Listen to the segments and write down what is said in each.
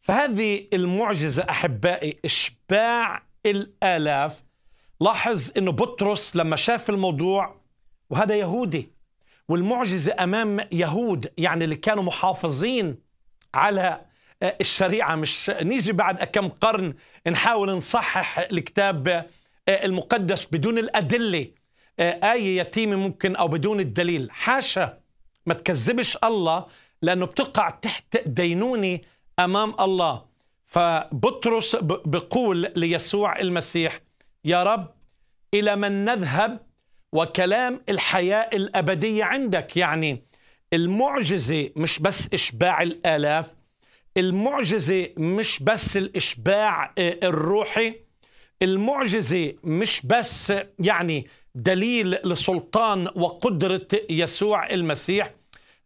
فهذه المعجزة أحبائي إشباع الآلاف. لاحظ أنه بطرس لما شاف الموضوع وهذا يهودي والمعجزة أمام يهود يعني اللي كانوا محافظين على الشريعة. مش نيجي بعد كم قرن نحاول نصحح الكتاب المقدس بدون الأدلة آية يتيمة ممكن أو بدون الدليل. حاشا ما تكذبش الله لأنه بتقع تحت دينونة أمام الله. فبطرس بقول ليسوع المسيح يا رب إلى من نذهب وكلام الحياة الأبدية عندك؟ يعني المعجزة مش بس إشباع الآلاف المعجزة مش بس الإشباع الروحي المعجزة مش بس يعني دليل لسلطان وقدرة يسوع المسيح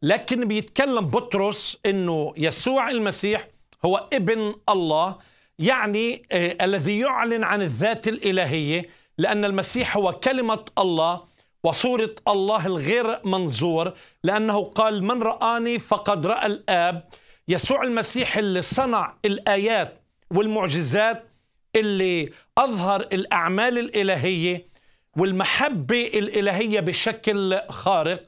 لكن بيتكلم بطرس إنه يسوع المسيح هو ابن الله يعني آه الذي يعلن عن الذات الإلهية لأن المسيح هو كلمة الله وصورة الله الغير منظور لأنه قال من رآني فقد رأى الآب. يسوع المسيح اللي صنع الآيات والمعجزات اللي أظهر الأعمال الإلهية والمحبة الإلهية بشكل خارق.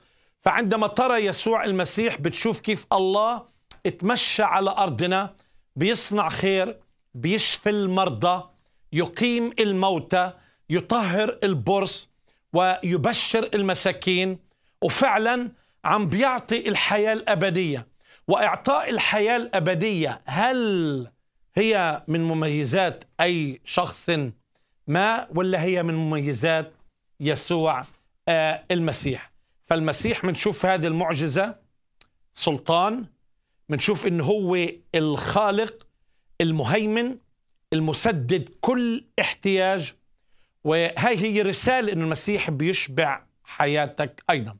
فعندما ترى يسوع المسيح بتشوف كيف الله اتمشى على أرضنا بيصنع خير بيشفي المرضى يقيم الموتى يطهر البرص ويبشر المساكين وفعلا عم بيعطي الحياة الأبدية. وإعطاء الحياة الأبدية هل هي من مميزات أي شخص ما ولا هي من مميزات يسوع آه المسيح؟ فالمسيح بنشوف هذه المعجزة سلطان بنشوف انه هو الخالق المهيمن المسدد كل احتياج وهي هي رسالة انه المسيح بيشبع حياتك أيضا.